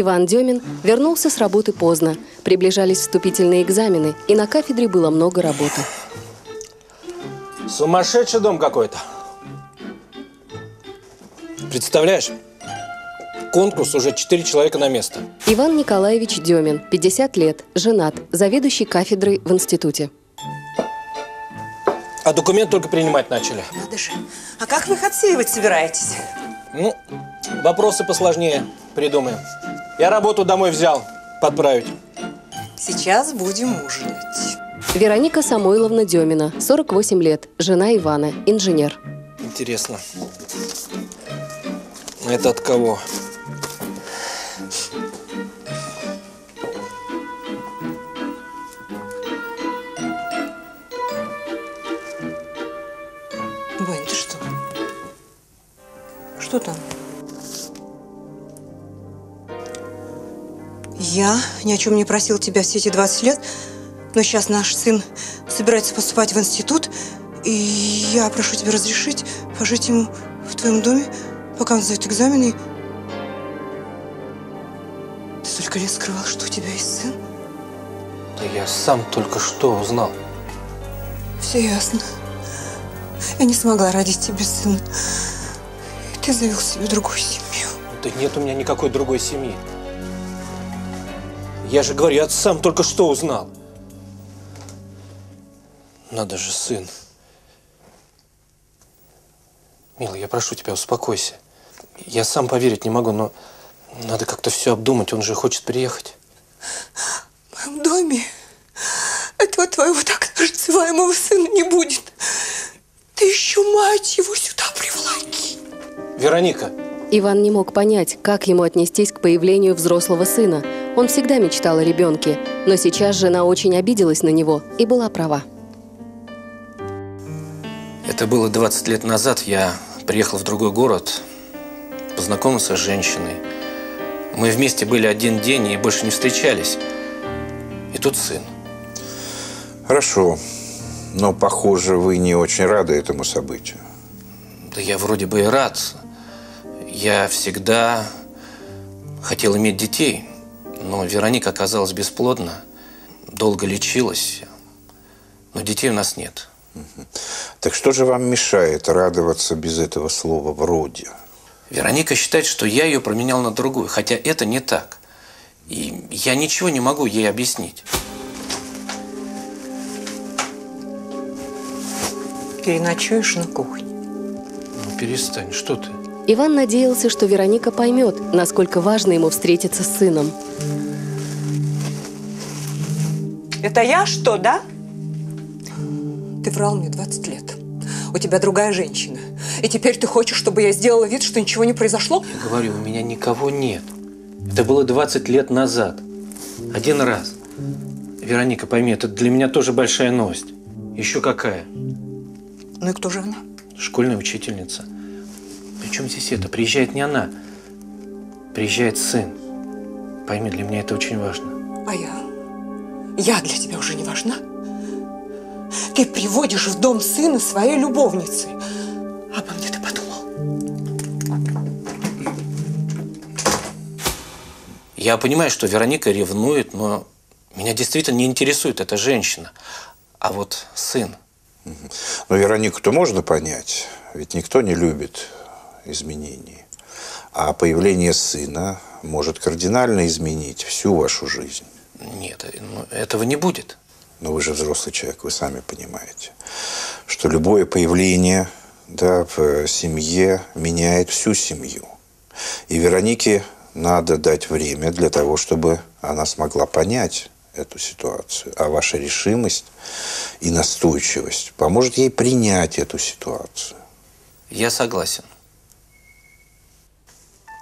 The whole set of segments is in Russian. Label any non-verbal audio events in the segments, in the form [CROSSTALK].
Иван Демин вернулся с работы поздно. Приближались вступительные экзамены, и на кафедре было много работы. Сумасшедший дом какой-то. Представляешь? Конкурс уже четыре человека на место. Иван Николаевич Демин, 50 лет, женат, заведующий кафедрой в институте. А документ только принимать начали. Надо же. А как вы их отсеивать собираетесь? Ну, вопросы посложнее придумаем. Я работу домой взял подправить. Сейчас будем ужинать. Вероника Самойловна Демина, 48 лет, жена Ивана, инженер. Интересно. Это от кого? Вань, ты что? Что там? Я ни о чем не просил тебя все эти 20 лет, но сейчас наш сын собирается поступать в институт, и я прошу тебя разрешить пожить ему в твоем доме, пока он сдает экзамены. Ты столько лет скрывал, что у тебя есть сын? Да я сам только что узнал. Все ясно. Я не смогла родить тебе сына. Ты завел себе другую семью. Да нет у меня никакой другой семьи. Я же говорю, я сам только что узнал. Надо же, сын. Милый, я прошу тебя, успокойся. Я сам поверить не могу, но надо как-то все обдумать. Он же хочет приехать. В моем доме этого твоего так называемого сына не будет. Ты еще мать его сюда привлеки. Вероника, Иван не мог понять, как ему отнестись к появлению взрослого сына. Он всегда мечтал о ребенке, но сейчас жена очень обиделась на него и была права. это было 20 лет назад. Я приехал в другой город, познакомился с женщиной. Мы вместе были один день и больше не встречались. И тут сын. Хорошо. Но, похоже, вы не очень рады этому событию. Да я вроде бы и рад. Я всегда хотел иметь детей, но Вероника оказалась бесплодна, долго лечилась, но детей у нас нет. Так что же вам мешает радоваться без этого слова «вроде»? Вероника считает, что я ее променял на другую, хотя это не так. И я ничего не могу ей объяснить. Переночуешь на кухне. Ну перестань, что ты? Иван надеялся, что Вероника поймет, насколько важно ему встретиться с сыном. Это я что, да? Ты врал мне 20 лет. У тебя другая женщина. И теперь ты хочешь, чтобы я сделала вид, что ничего не произошло? Я говорю, у меня никого нет. Это было 20 лет назад. Один раз. Вероника, пойми, это для меня тоже большая новость. Еще какая? Ну и кто же она? Школьная учительница. Причем здесь это? Приезжает не она. Приезжает сын. Пойми, для меня это очень важно. А я? Я для тебя уже не важна? Ты приводишь в дом сына своей любовницы. Обо мне ты подумал? Я понимаю, что Вероника ревнует, но меня действительно не интересует эта женщина. А вот сын. Но Веронику-то можно понять, ведь никто не любит изменений. А появление сына может кардинально изменить всю вашу жизнь. Нет, ну, этого не будет. Но вы же взрослый человек, вы сами понимаете, что любое появление да, в семье меняет всю семью. И Веронике надо дать время для того, чтобы она смогла понять эту ситуацию. А ваша решимость и настойчивость поможет ей принять эту ситуацию. Я согласен.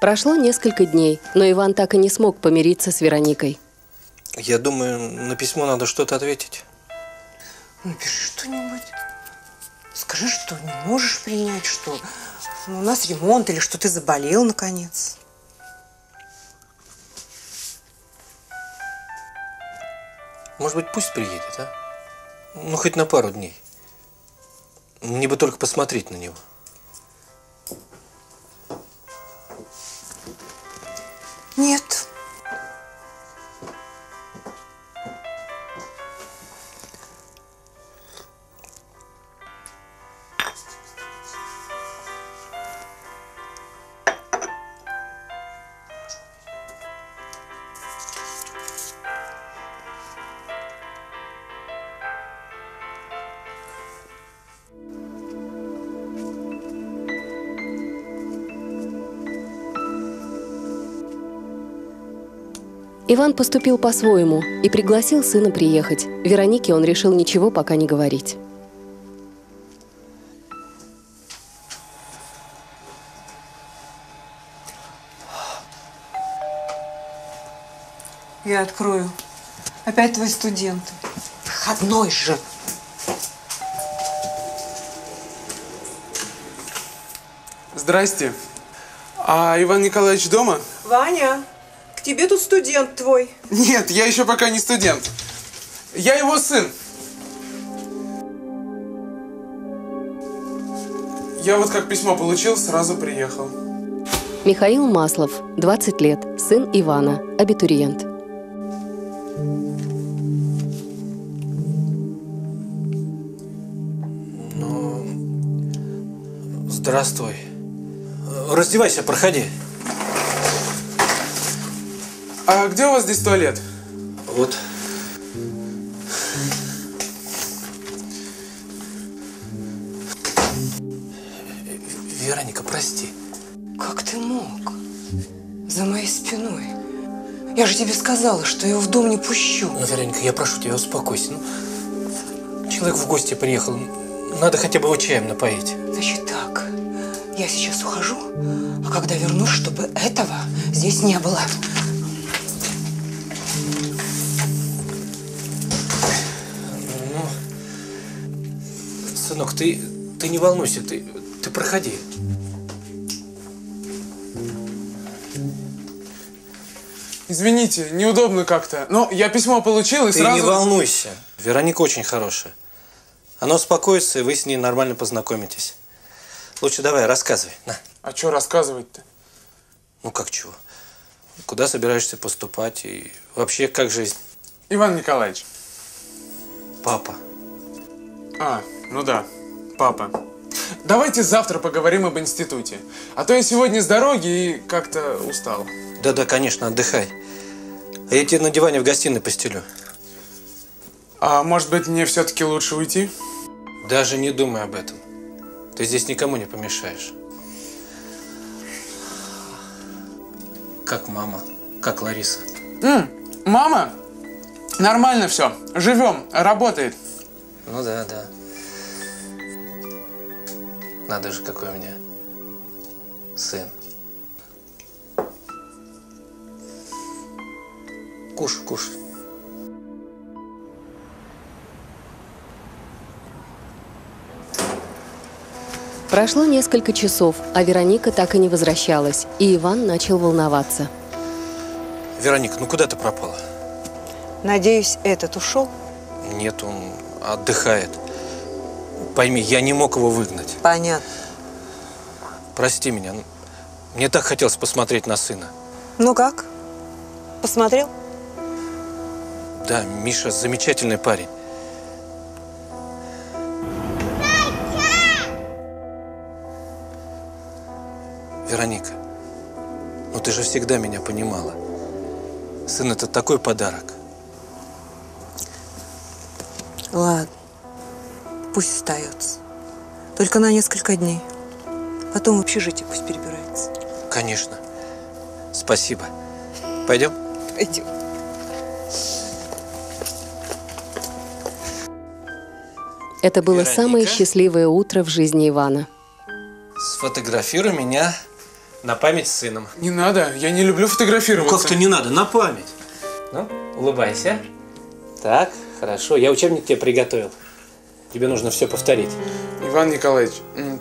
Прошло несколько дней, но Иван так и не смог помириться с Вероникой. Я думаю, на письмо надо что-то ответить. Напиши что-нибудь. Скажи, что не можешь принять, что у нас ремонт или что ты заболел наконец. Может быть, пусть приедет, а? Ну, хоть на пару дней. Мне бы только посмотреть на него. Иван поступил по-своему и пригласил сына приехать. Веронике он решил ничего пока не говорить. Я открою. Опять твой студент. Входной же. Здрасте. А Иван Николаевич дома? Ваня, тебе тут студент твой. Нет, я еще пока не студент. Я его сын. Я вот как письмо получил, сразу приехал. Михаил Маслов, 20 лет, сын Ивана, абитуриент. Здравствуй. Раздевайся, проходи. А где у вас здесь туалет? Вот. Вероника, прости. Как ты мог? За моей спиной. Я же тебе сказала, что я его в дом не пущу. Ну, Вероника, я прошу тебя, успокойся. Ну, человек в гости приехал. Надо хотя бы его чаем напоить. Значит так, я сейчас ухожу, а когда вернусь, чтобы этого здесь не было. Сынок, ты, ты не волнуйся, ты, ты проходи. Извините, неудобно как-то. Но я письмо получил и Ты сразу... не волнуйся. Вероника очень хорошая. Она успокоится, и вы с ней нормально познакомитесь. Лучше давай, рассказывай. На. А что рассказывать-то? Ну как чего? Куда собираешься поступать? И вообще, как жизнь? Иван Николаевич. Папа. А, ну да, папа. Давайте завтра поговорим об институте. А то я сегодня с дороги и как-то устал. Да-да, конечно, отдыхай. А я тебе на диване в гостиной постелю. А может быть, мне все-таки лучше уйти? Даже не думай об этом. Ты здесь никому не помешаешь. Как мама, как Лариса. М, мама? Нормально все. Живем, работает. Ну да, да. Надо же, какой у меня сын. Кушай, кушай. Прошло несколько часов, а Вероника так и не возвращалась, и Иван начал волноваться. Вероника, ну куда ты пропала? Надеюсь, этот ушел? Нет, он отдыхает. Пойми, я не мог его выгнать. Понятно. Прости меня. Мне так хотелось посмотреть на сына. Ну как? Посмотрел? Да, Миша замечательный парень. Вероника, ну ты же всегда меня понимала. Сын – это такой подарок. Ладно. Пусть остается. Только на несколько дней. Потом в общежитие пусть перебирается. Конечно. Спасибо. Пойдем? Пойдем. Это было Вероника? самое счастливое утро в жизни Ивана. Сфотографируй меня на память с сыном. Не надо, я не люблю фотографироваться. Как-то не надо, на память. Ну, улыбайся. Так, хорошо. Я учебник тебе приготовил. Тебе нужно все повторить. Иван Николаевич,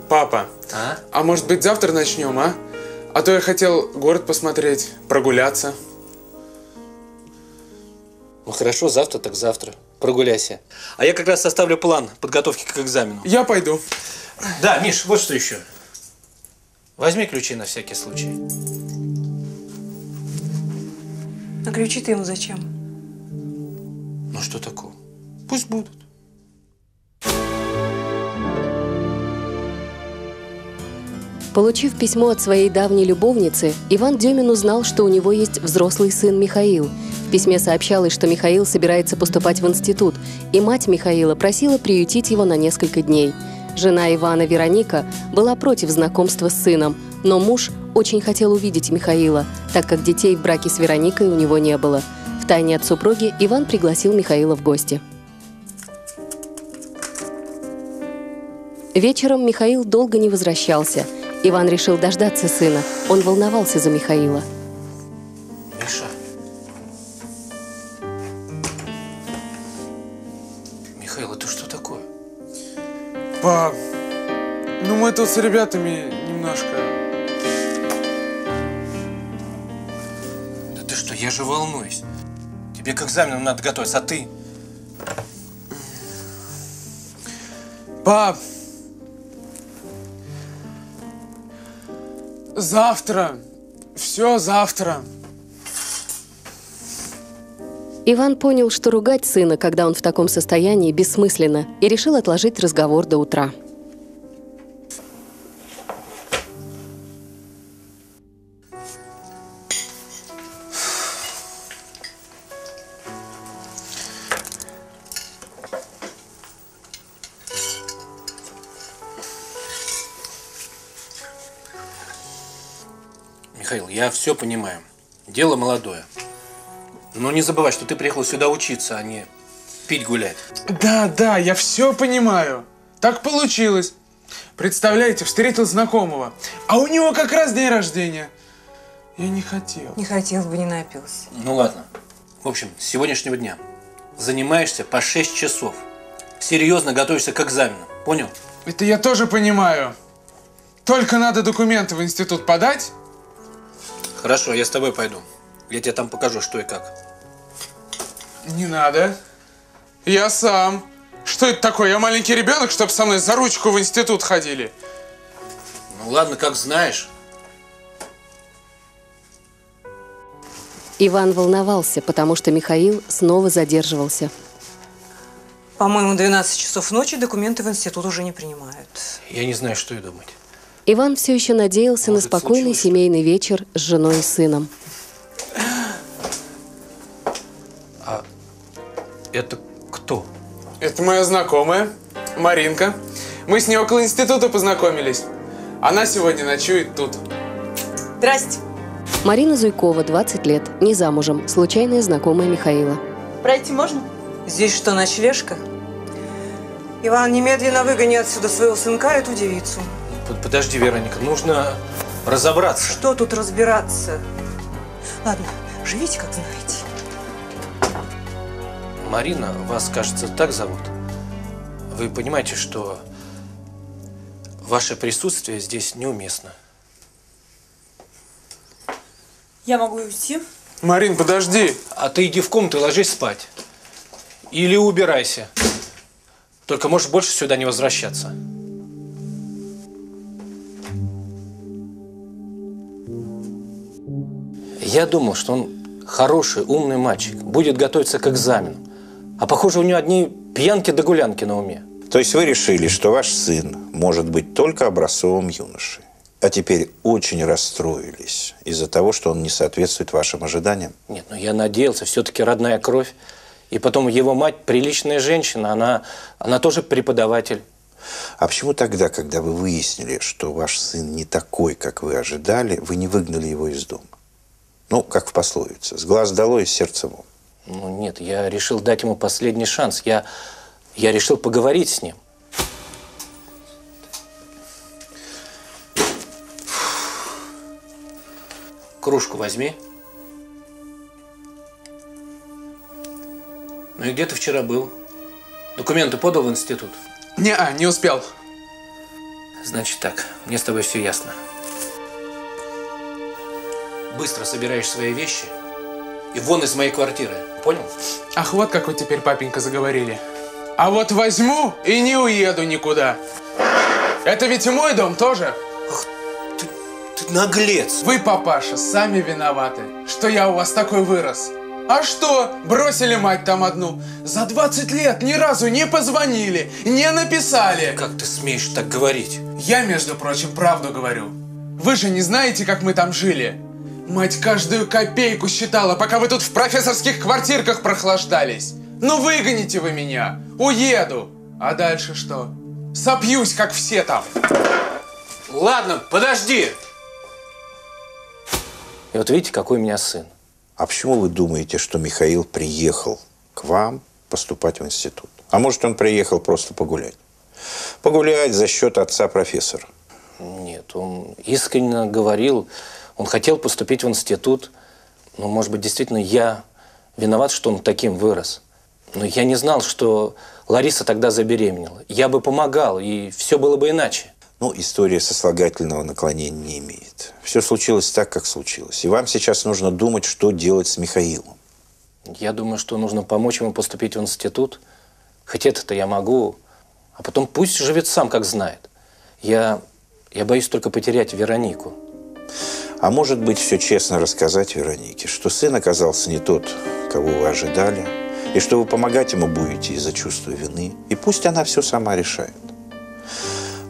папа, А? а может быть завтра начнем, а? А то я хотел город посмотреть, прогуляться. Ну хорошо, завтра так завтра. Прогуляйся. А я как раз составлю план подготовки к экзамену. Я пойду. Да, Миш, вот что еще. Возьми ключи на всякий случай. А ключи ты ему зачем? Ну что такого? Пусть будут. Получив письмо от своей давней любовницы, Иван Демин узнал, что у него есть взрослый сын Михаил. В письме сообщалось, что Михаил собирается поступать в институт, и мать Михаила просила приютить его на несколько дней. Жена Ивана Вероника была против знакомства с сыном, но муж очень хотел увидеть Михаила, так как детей в браке с Вероникой у него не было – Втайне от супруги Иван пригласил Михаила в гости. Вечером Михаил долго не возвращался. Иван решил дождаться сына. Он волновался за Михаила. Миша. Михаил, это что такое? Пап, ну мы тут с ребятами немножко... Да ты что, я же волнуюсь. Тебе к экзаменам надо готовиться, а ты... Пап! Завтра. Все завтра. Иван понял, что ругать сына, когда он в таком состоянии, бессмысленно, и решил отложить разговор до утра. Я все понимаю. Дело молодое. Но не забывай, что ты приехал сюда учиться, а не пить гулять. Да, да, я все понимаю. Так получилось. Представляете, встретил знакомого, а у него как раз день рождения. Я не хотел. Не хотел бы, не напился. Ну ладно. В общем, с сегодняшнего дня занимаешься по 6 часов. Серьезно готовишься к экзамену. Понял? Это я тоже понимаю. Только надо документы в институт подать. Хорошо, я с тобой пойду. Я тебе там покажу, что и как. Не надо. Я сам. Что это такое? Я маленький ребенок, чтобы со мной за ручку в институт ходили. Ну ладно, как знаешь. Иван волновался, потому что Михаил снова задерживался. По-моему, 12 часов ночи документы в институт уже не принимают. Я не знаю, что и думать. Иван все еще надеялся Может, на спокойный случилось семейный вечер с женой и сыном. Это кто? Это моя знакомая, Маринка. Мы с ней около института познакомились. Она сегодня ночует тут. Здрасте. Марина Зуйкова, 20 лет, не замужем, случайная знакомая Михаила. Пройти можно? Здесь что, ночлежка? Иван, немедленно выгони отсюда своего сынка и эту девицу. Под- Подожди, Вероника, нужно разобраться. Что тут разбираться? Ладно, живите, как знаете. Марина, вас, кажется, так зовут. Вы понимаете, что ваше присутствие здесь неуместно. Я могу уйти? Марин, подожди. А ты иди в комнату и ложись спать. Или убирайся. Только можешь больше сюда не возвращаться. Я думал, что он хороший, умный мальчик, будет готовиться к экзамену. А похоже, у него одни пьянки да гулянки на уме. То есть вы решили, что ваш сын может быть только образцовым юношей, а теперь очень расстроились из-за того, что он не соответствует вашим ожиданиям? Нет, ну я надеялся, все-таки родная кровь. И потом его мать приличная женщина, она, она тоже преподаватель. А почему тогда, когда вы выяснили, что ваш сын не такой, как вы ожидали, вы не выгнали его из дома? Ну, как в пословице, с глаз долой, из сердца вон. Ну нет, я решил дать ему последний шанс. Я, я решил поговорить с ним. Кружку возьми. Ну и где ты вчера был? Документы подал в институт? Не, а, не успел. Значит так, мне с тобой все ясно. Быстро собираешь свои вещи и вон из моей квартиры. Понял? Ах, вот как вы теперь, папенька, заговорили. А вот возьму и не уеду никуда. Это ведь и мой дом тоже. Ты, ты наглец. Вы, папаша, сами виноваты, что я у вас такой вырос. А что? Бросили мать там одну. За 20 лет ни разу не позвонили, не написали. Как ты смеешь так говорить? Я, между прочим, правду говорю. Вы же не знаете, как мы там жили. Мать каждую копейку считала, пока вы тут в профессорских квартирках прохлаждались. Ну выгоните вы меня, уеду. А дальше что? Сопьюсь, как все там. Ладно, подожди. И вот видите, какой у меня сын. А почему вы думаете, что Михаил приехал к вам поступать в институт? А может, он приехал просто погулять? Погулять за счет отца профессора. Нет, он искренне говорил, он хотел поступить в институт. Но, может быть, действительно, я виноват, что он таким вырос. Но я не знал, что Лариса тогда забеременела. Я бы помогал, и все было бы иначе. Ну, история сослагательного наклонения не имеет. Все случилось так, как случилось. И вам сейчас нужно думать, что делать с Михаилом. Я думаю, что нужно помочь ему поступить в институт. Хоть это-то я могу. А потом пусть живет сам, как знает. Я, я боюсь только потерять Веронику. А может быть, все честно рассказать Веронике, что сын оказался не тот, кого вы ожидали, и что вы помогать ему будете из-за чувства вины. И пусть она все сама решает.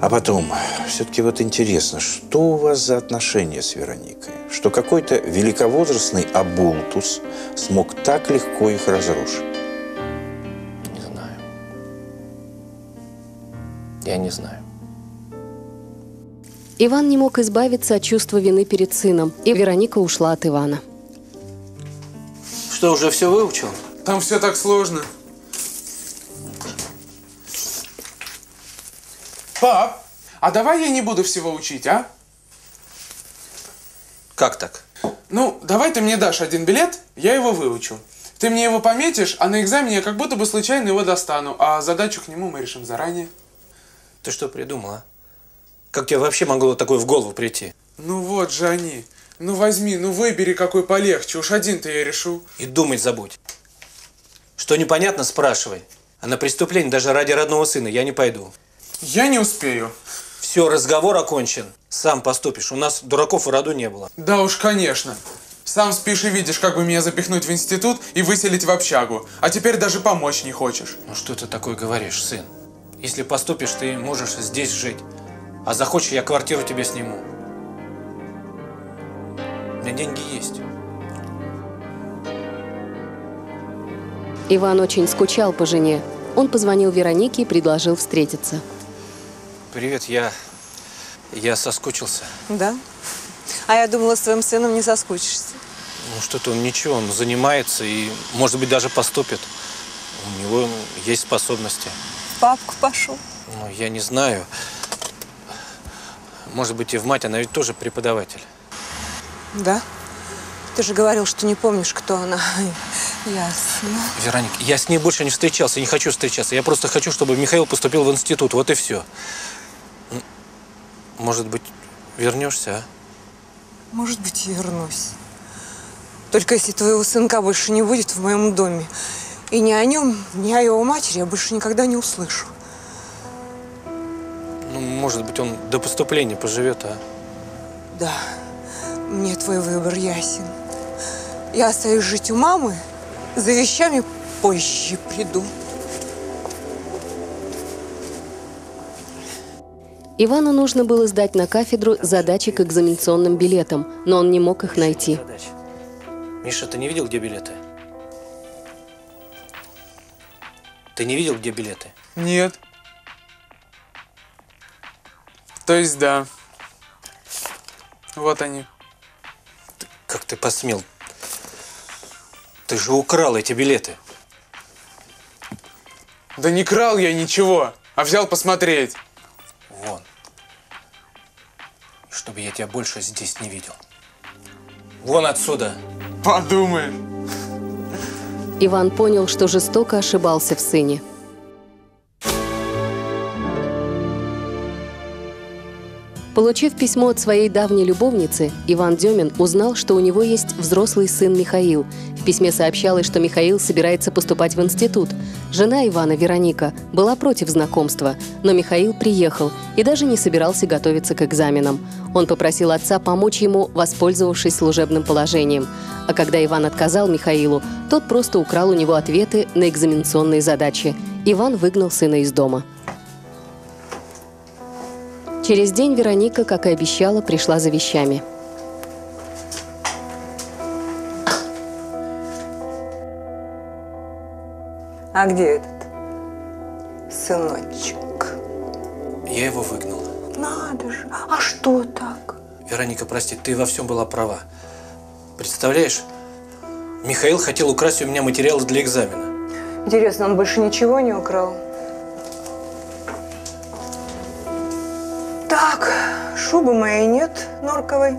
А потом, все-таки вот интересно, что у вас за отношения с Вероникой? Что какой-то великовозрастный обултус смог так легко их разрушить? Не знаю. Я не знаю. Иван не мог избавиться от чувства вины перед сыном, и Вероника ушла от Ивана. Что, уже все выучил? Там все так сложно. Пап, а давай я не буду всего учить, а? Как так? Ну, давай ты мне дашь один билет, я его выучу. Ты мне его пометишь, а на экзамене я как будто бы случайно его достану, а задачу к нему мы решим заранее. Ты что придумал, а? Как тебе вообще могло такое в голову прийти? Ну вот же они. Ну возьми, ну выбери какой полегче, уж один-то я решу. И думать забудь. Что непонятно, спрашивай. А на преступление даже ради родного сына я не пойду. Я не успею. Все, разговор окончен. Сам поступишь. У нас дураков в роду не было. Да уж, конечно. Сам спишь и видишь, как бы меня запихнуть в институт и выселить в общагу. А теперь даже помочь не хочешь. Ну что ты такое говоришь, сын? Если поступишь, ты можешь здесь жить. А захочешь, я квартиру тебе сниму. У меня деньги есть. Иван очень скучал по жене. Он позвонил Веронике и предложил встретиться. Привет, я... Я соскучился. Да? А я думала, с твоим сыном не соскучишься. Ну что-то он ничего, он занимается и, может быть, даже поступит. У него есть способности. В папку пошел. Ну, я не знаю. Может быть, и в мать, она ведь тоже преподаватель. Да? Ты же говорил, что не помнишь, кто она. [LAUGHS] Ясно. Вероник, я с ней больше не встречался, не хочу встречаться. Я просто хочу, чтобы Михаил поступил в институт, вот и все. Может быть, вернешься, а? Может быть, и вернусь. Только если твоего сынка больше не будет в моем доме. И ни о нем, ни о его матери я больше никогда не услышу. Ну, может быть, он до поступления поживет, а? Да, мне твой выбор ясен. Я остаюсь жить у мамы, за вещами позже приду. Ивану нужно было сдать на кафедру задачи к экзаменационным билетам, но он не мог их найти. Миша, ты не видел, где билеты? Ты не видел, где билеты? Нет. То есть да. Вот они. Как ты посмел? Ты же украл эти билеты. Да не крал я ничего, а взял посмотреть. Вон. Чтобы я тебя больше здесь не видел. Вон отсюда. Подумай. Иван понял, что жестоко ошибался в сыне. Получив письмо от своей давней любовницы, Иван Демин узнал, что у него есть взрослый сын Михаил. В письме сообщалось, что Михаил собирается поступать в институт. Жена Ивана, Вероника, была против знакомства, но Михаил приехал и даже не собирался готовиться к экзаменам. Он попросил отца помочь ему, воспользовавшись служебным положением. А когда Иван отказал Михаилу, тот просто украл у него ответы на экзаменационные задачи. Иван выгнал сына из дома. Через день Вероника, как и обещала, пришла за вещами. А где этот сыночек? Я его выгнал. Надо же. А что так? Вероника, прости, ты во всем была права. Представляешь, Михаил хотел украсть у меня материалы для экзамена. Интересно, он больше ничего не украл? Так, шубы моей нет норковой.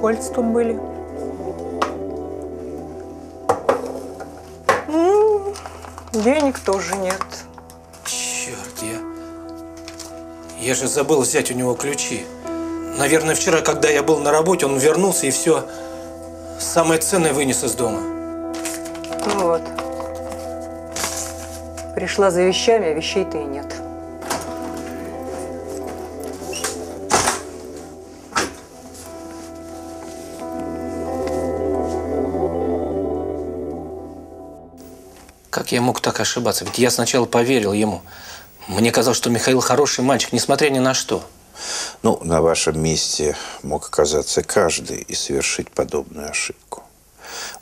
Кольца тут были. Денег тоже нет. Черт, я... Я же забыл взять у него ключи. Наверное, вчера, когда я был на работе, он вернулся и все самое ценное вынес из дома. Пришла за вещами, а вещей-то и нет. Как я мог так ошибаться? Ведь я сначала поверил ему. Мне казалось, что Михаил хороший мальчик, несмотря ни на что. Ну, на вашем месте мог оказаться каждый и совершить подобную ошибку.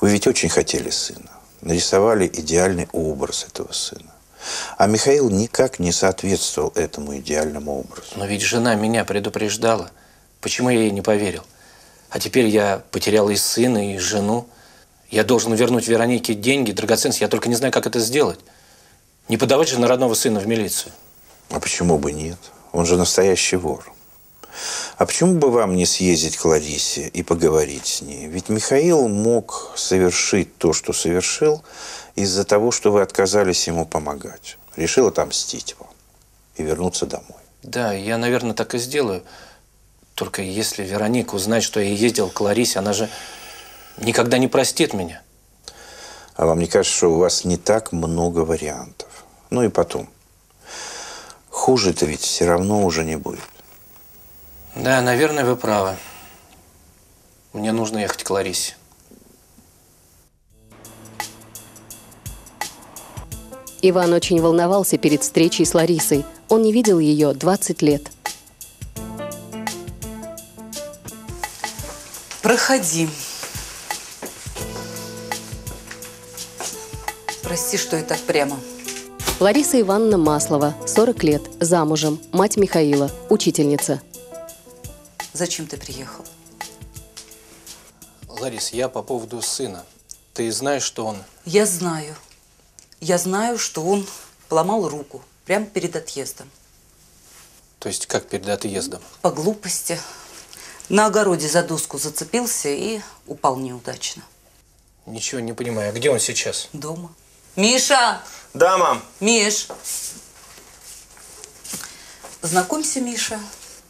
Вы ведь очень хотели сына. Нарисовали идеальный образ этого сына. А Михаил никак не соответствовал этому идеальному образу. Но ведь жена меня предупреждала. Почему я ей не поверил? А теперь я потерял и сына, и жену. Я должен вернуть Веронике деньги, драгоценности. Я только не знаю, как это сделать. Не подавать же на родного сына в милицию. А почему бы нет? Он же настоящий вор. А почему бы вам не съездить к Ларисе и поговорить с ней? Ведь Михаил мог совершить то, что совершил, из-за того, что вы отказались ему помогать. Решил отомстить вам и вернуться домой. Да, я, наверное, так и сделаю. Только если Вероника узнает, что я ездил к Ларисе, она же никогда не простит меня. А вам не кажется, что у вас не так много вариантов? Ну и потом. Хуже-то ведь все равно уже не будет. Да, наверное, вы правы. Мне нужно ехать к Ларисе. Иван очень волновался перед встречей с Ларисой. Он не видел ее 20 лет. Проходи. Прости, что я так прямо. Лариса Ивановна Маслова, 40 лет, замужем, мать Михаила, учительница. Зачем ты приехал? Ларис, я по поводу сына. Ты знаешь, что он... Я знаю. Я знаю, что он поломал руку прямо перед отъездом. То есть как перед отъездом? По глупости. На огороде за доску зацепился и упал неудачно. Ничего не понимаю. А где он сейчас? Дома. Миша! Да, мам. Миш! Знакомься, Миша.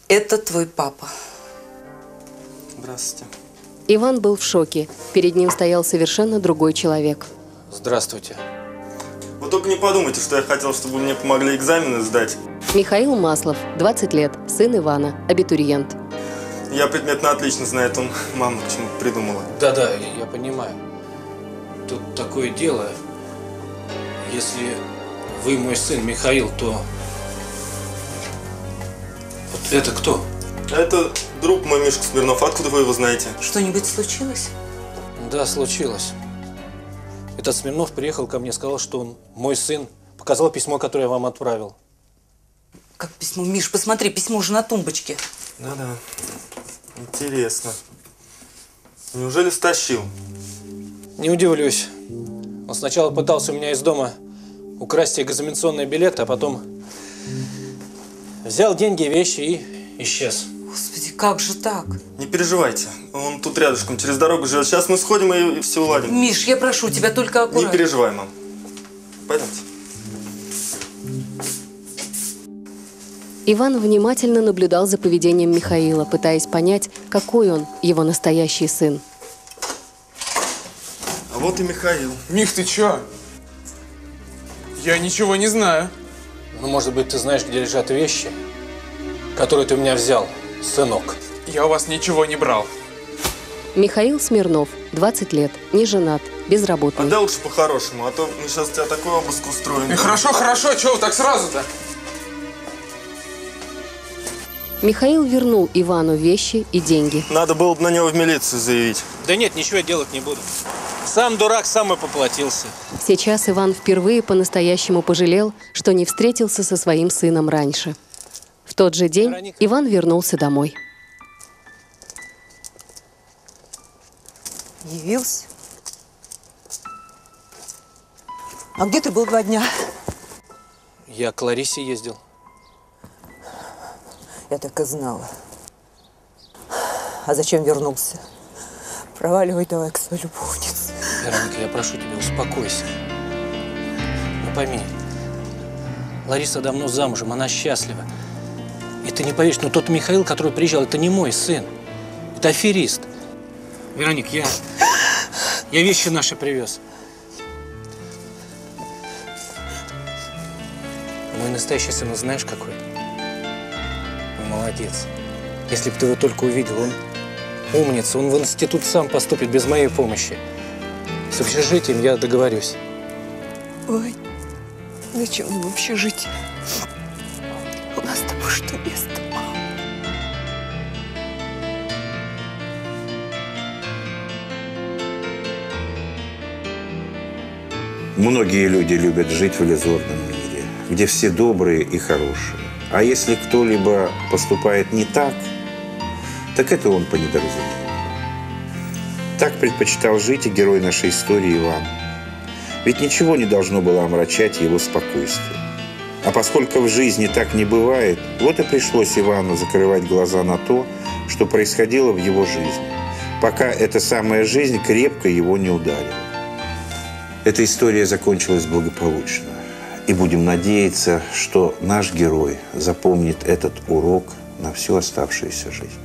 Это твой папа. Здравствуйте. Иван был в шоке. Перед ним стоял совершенно другой человек. Здравствуйте. Только не подумайте, что я хотел, чтобы мне помогли экзамены сдать. Михаил Маслов, 20 лет, сын Ивана, абитуриент. Я предметно отлично знаю, это он [LAUGHS] мама к чему придумала. Да-да, я понимаю. Тут такое дело. Если вы мой сын Михаил, то... Вот это кто? Это друг мой Мишка Смирнов. Откуда вы его знаете? Что-нибудь случилось? Да, случилось. Этот Смирнов приехал ко мне, сказал, что он мой сын. Показал письмо, которое я вам отправил. Как письмо? Миш, посмотри, письмо уже на тумбочке. Да-да. Интересно. Неужели стащил? Не удивлюсь. Он сначала пытался у меня из дома украсть экзаменационный билет, а потом взял деньги, вещи и исчез. Как же так? Не переживайте. Он тут рядышком, через дорогу живет. Сейчас мы сходим и, и все уладим. Миш, я прошу тебя только Не аккуратно. переживай, мам. Пойдемте. Иван внимательно наблюдал за поведением Михаила, пытаясь понять, какой он, его настоящий сын. А вот и Михаил. Мих, ты чё? Я ничего не знаю. Ну, может быть, ты знаешь, где лежат вещи, которые ты у меня взял, сынок. Я у вас ничего не брал. Михаил Смирнов, 20 лет, не женат, безработный. Отдай лучше по-хорошему, а то мы сейчас тебя такой обыск устроим. И хорошо, хорошо, вы так сразу-то? Михаил вернул Ивану вещи и деньги. Надо было бы на него в милицию заявить. Да нет, ничего я делать не буду. Сам дурак, сам и поплатился. Сейчас Иван впервые по-настоящему пожалел, что не встретился со своим сыном раньше. В тот же день Иван вернулся домой. Явился. А где ты был два дня? Я к Ларисе ездил. Я так и знала. А зачем вернулся? Проваливай давай к своей любовнице. Вероника, я прошу тебя, успокойся. Ну пойми, Лариса давно замужем, она счастлива. И ты не поверишь, но тот Михаил, который приезжал, это не мой сын. Это аферист. Вероник, я... Я вещи наши привез. Мой настоящий сын, знаешь какой? Молодец. Если бы ты его только увидел, он умница, он в институт сам поступит без моей помощи. С общежитием я договорюсь. Ой, зачем жить? У что место? Многие люди любят жить в иллюзорном мире, где все добрые и хорошие. А если кто-либо поступает не так, так это он по недоразумению. Так предпочитал жить и герой нашей истории Иван. Ведь ничего не должно было омрачать его спокойствие. А поскольку в жизни так не бывает, вот и пришлось Ивану закрывать глаза на то, что происходило в его жизни, пока эта самая жизнь крепко его не ударила. Эта история закончилась благополучно. И будем надеяться, что наш герой запомнит этот урок на всю оставшуюся жизнь.